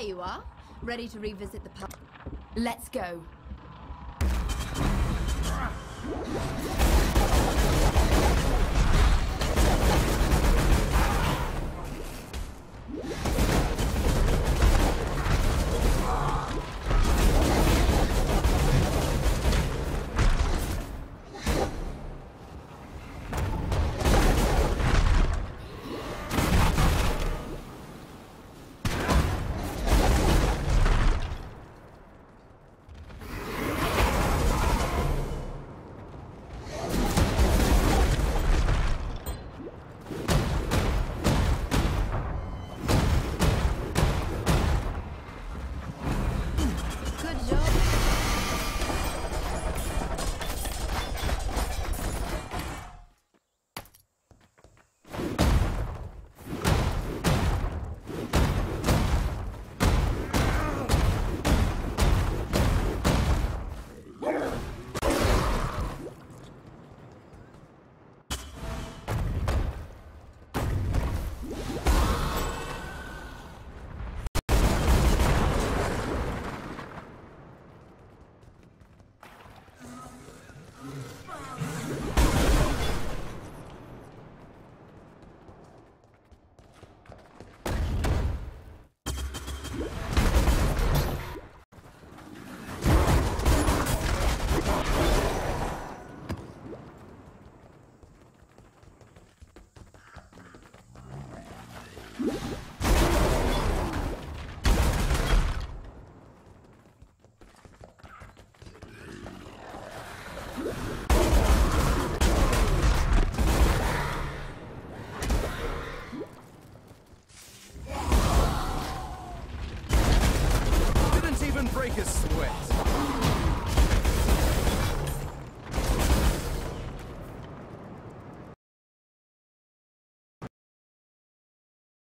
you are. Ready to revisit the pub. Let's go. Break a sweat.